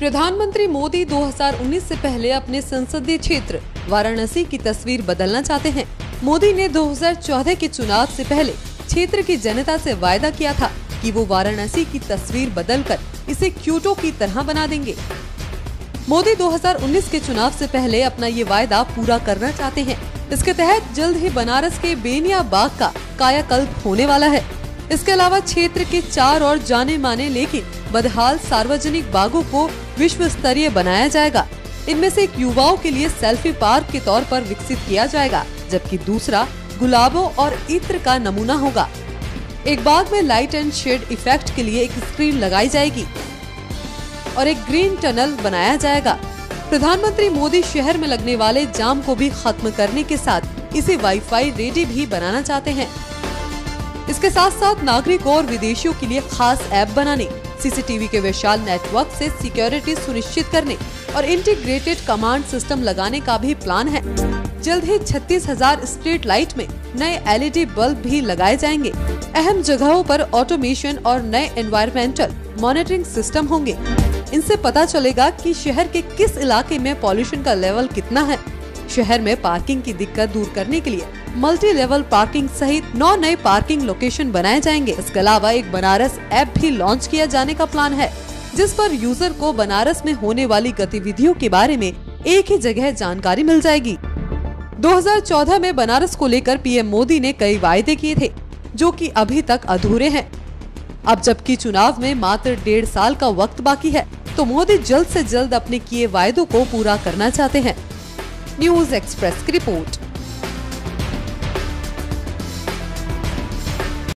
प्रधानमंत्री मोदी 2019 से पहले अपने संसदीय क्षेत्र वाराणसी की तस्वीर बदलना चाहते हैं। मोदी ने 2014 के चुनाव से पहले क्षेत्र की जनता से वायदा किया था कि वो वाराणसी की तस्वीर बदलकर इसे क्यूटो की तरह बना देंगे। मोदी 2019 के चुनाव से पहले अपना ये वायदा पूरा करना चाहते हैं। इसके तहत जल्द ही बनारस के बेनिया बाग का कायाकल्प होने वाला है। इसके अलावा क्षेत्र के चार और जाने माने लेकिन बदहाल सार्वजनिक बागों को विश्व स्तरीय बनाया जाएगा। इनमें से एक युवाओं के लिए सेल्फी पार्क के तौर पर विकसित किया जाएगा, जबकि दूसरा गुलाबों और इत्र का नमूना होगा। एक बाग में लाइट एंड शेड इफ़ेक्ट के लिए एक स्क्रीन लगाई जाएगी और एक ग्रीन टनल बनाया जाएगा। प्रधानमंत्री मोदी शहर में लगने वाले जाम को भी खत्म करने के साथ इसे वाईफाई रेडी भी बनाना चाहते हैं। इसके साथ साथ नागरिकों और विदेशियों के लिए खास ऐप बनाने, सीसीटीवी के विशाल नेटवर्क से सिक्योरिटी सुनिश्चित करने और इंटीग्रेटेड कमांड सिस्टम लगाने का भी प्लान है। जल्द ही छत्तीस हज़ार स्ट्रीट लाइट में नए एलईडी बल्ब भी लगाए जाएँगे। अहम जगहों पर ऑटोमेशन और नए एनवायरमेंटल मॉनिटरिंग सिस्टम होंगे। इनसे पता चलेगा कि शहर के किस इलाके में पॉल्यूशन का लेवल कितना है। शहर में पार्किंग की दिक्कत दूर करने के लिए मल्टी लेवल पार्किंग सहित नौ नए पार्किंग लोकेशन बनाए जाएँगे। इसके अलावा एक बनारस ऐप भी लॉन्च किया जाने का प्लान है, जिस पर यूज़र को बनारस में होने वाली गतिविधियों के बारे में एक ही जगह जानकारी मिल जाएगी। 2014 में बनारस को लेकर पीएम मोदी ने कई वायदे किए थे, जो कि अभी तक अधूरे हैं। अब जबकि चुनाव में मात्र डेढ़ साल का वक्त बाकी है तो मोदी जल्द से जल्द अपने किए वायदों को पूरा करना चाहते हैं। न्यूज़ एक्सप्रेस की रिपोर्ट।